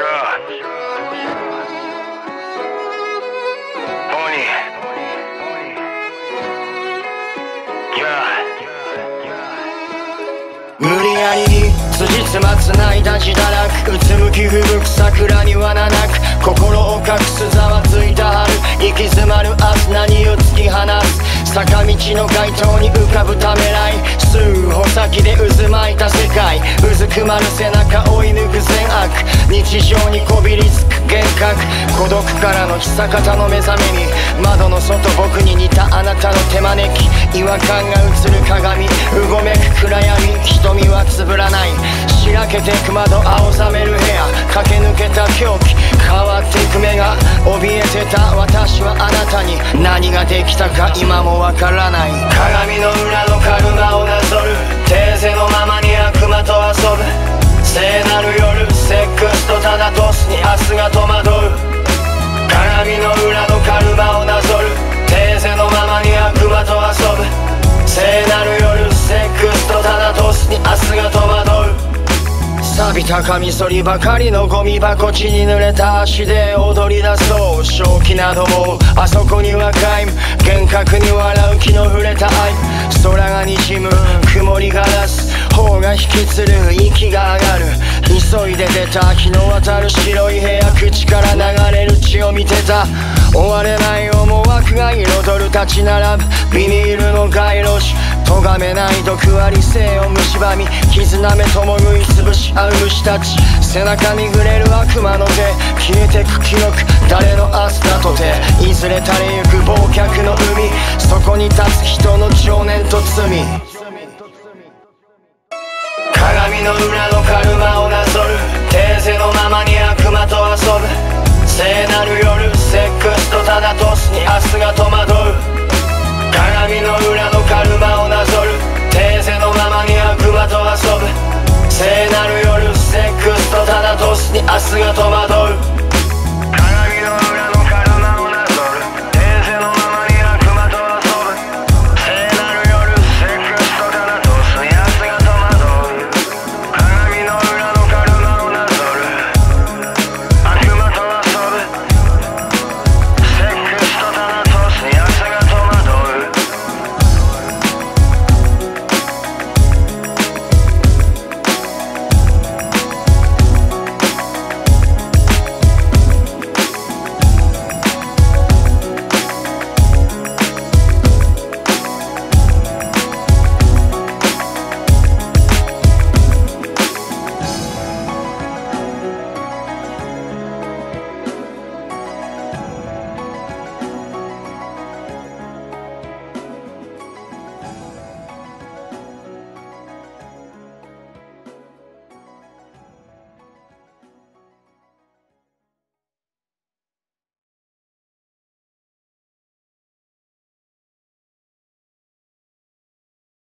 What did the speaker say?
ろ。ポニー。無理やりに辻褄つないだ自堕落うつむき吹く桜にはなく心を隠すざわついた春。行き詰まる明日何を突き放す。坂道の街灯に浮かぶためらい。数歩先で渦巻いた世界。うずくまる背中追い抜く善悪。日常にこびりつく幻覚孤独からの久方の目覚めに窓の外僕に似たあなたの手招き違和感が映る鏡うごめく暗闇瞳はつぶらないしらけてく窓青ざめる部屋駆け抜けた狂気変わっていく目が怯えてた私はあなたに何ができたか今もわからない鏡の裏のカルマをなぞるテーゼのままに悪魔と遊ぶが戸惑う。鏡の裏のカルマをなぞる。テーゼのままに悪魔と遊ぶ。聖なる夜セックスとタナトスに明日が戸惑う。錆びたカミソリばかりのゴミ箱地に濡れた足で踊り出そう。正気などもあそこには皆無。幻覚に笑う気の触れた愛。空が滲む。曇りガラス。引きつる息が上がる。急いで出た日の渡る白い部屋口から流れる血を見てた。終われない思惑が彩る立ち並ぶ。ビニールの街路樹。咎めない毒あり性を蝕み。絆めとも食いつぶし合う虫たち。背中に触れる悪魔の手。消えてく記憶誰の明日だとて。いずれ垂れゆく忘却の海。そこに立つ人の情念と罪。の裏のカルマをなぞる。訂正のままに悪魔と遊ぶ。聖なる夜セックスとただトスに明日が戸惑う。鏡の裏のカルマをなぞる。訂正のままに悪魔と遊ぶ。聖なる夜セックスとただトスに明日が戸惑う。